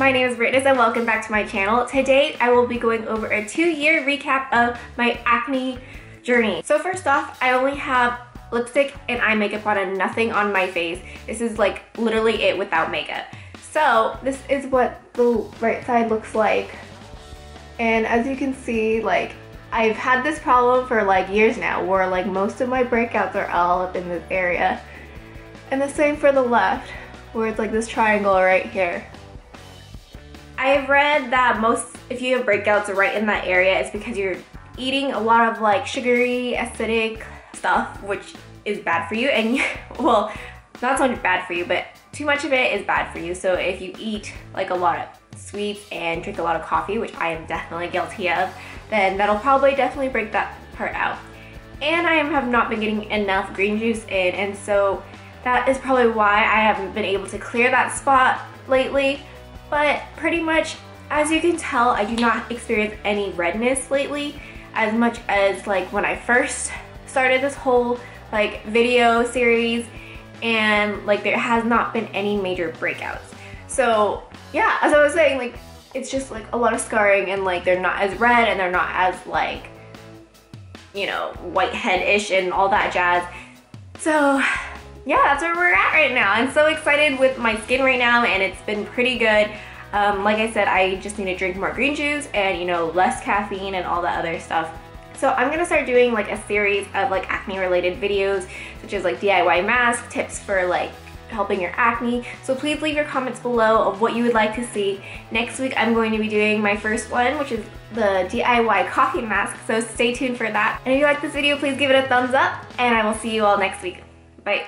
my name is Brittniss and welcome back to my channel. Today I will be going over a two-year recap of my acne journey. So first off, I only have lipstick and eye makeup on and nothing on my face. This is like literally it without makeup. So this is what the right side looks like. And as you can see, like I've had this problem for like years now where like most of my breakouts are all up in this area. And the same for the left where it's like this triangle right here. I've read that most, if you have breakouts right in that area, it's because you're eating a lot of like sugary, acidic stuff, which is bad for you. And well, not so much bad for you, but too much of it is bad for you. So if you eat like a lot of sweets and drink a lot of coffee, which I am definitely guilty of, then that'll probably definitely break that part out. And I have not been getting enough green juice in, and so that is probably why I haven't been able to clear that spot lately. But pretty much, as you can tell, I do not experience any redness lately as much as like when I first started this whole like video series and like there has not been any major breakouts. So yeah, as I was saying, like it's just like a lot of scarring and like they're not as red and they're not as like, you know, whitehead-ish and all that jazz. So yeah, that's where we're at right now. I'm so excited with my skin right now and it's been pretty good. Um, like I said, I just need to drink more green juice and you know, less caffeine and all that other stuff. So I'm gonna start doing like a series of like acne related videos, such as like DIY mask, tips for like helping your acne. So please leave your comments below of what you would like to see. Next week I'm going to be doing my first one, which is the DIY coffee mask, so stay tuned for that. And if you like this video, please give it a thumbs up, and I will see you all next week. Bye.